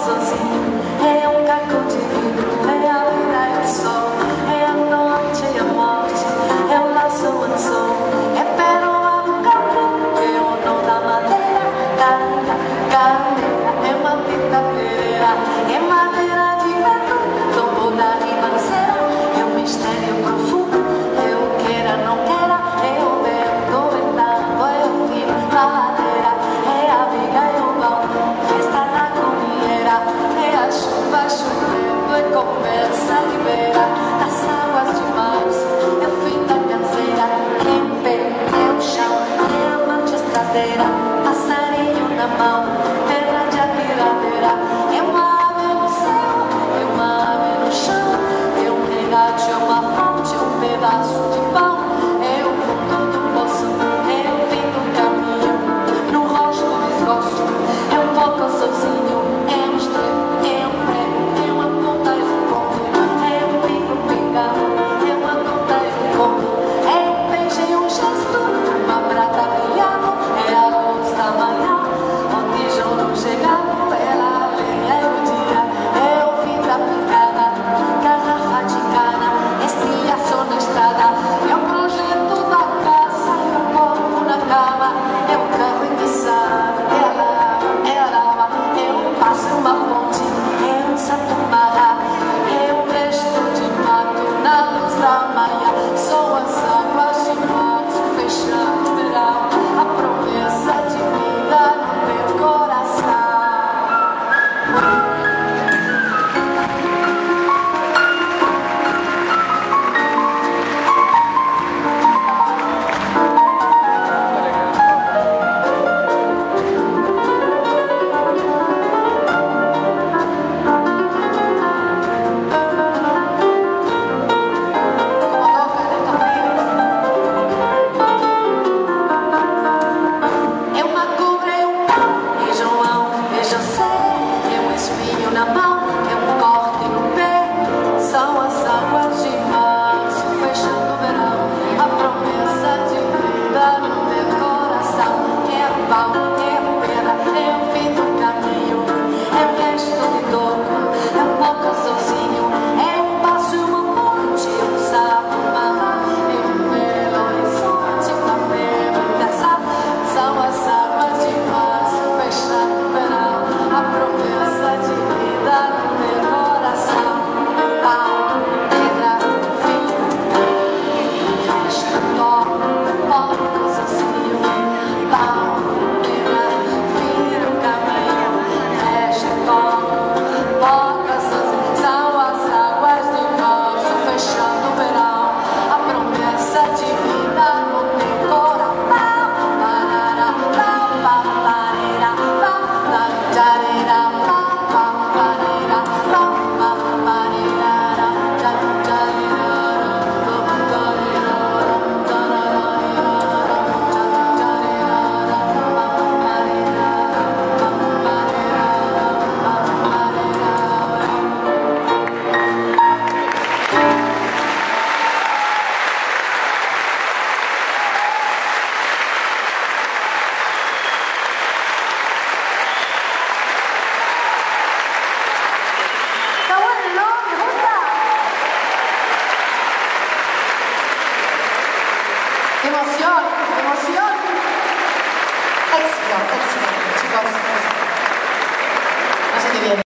sozinho é um cacau.